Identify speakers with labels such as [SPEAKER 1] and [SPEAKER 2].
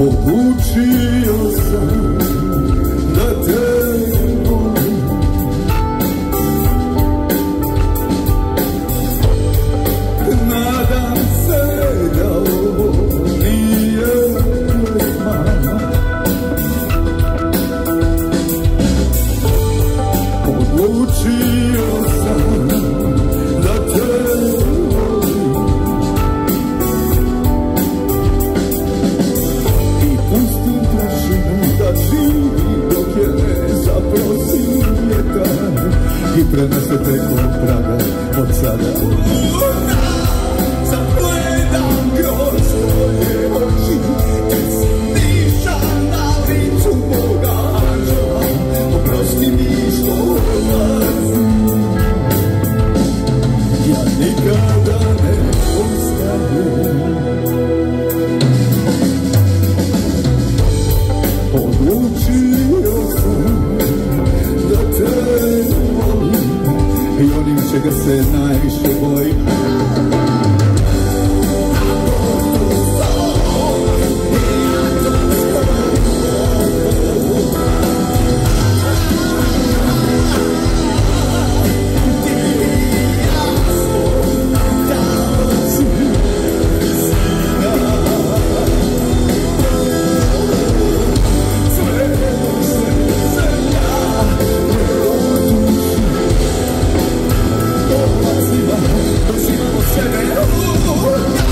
[SPEAKER 1] Odlučio sam da te Preneste-te cu o dragă, o țară I onim čega se najviše bojim. Ooh.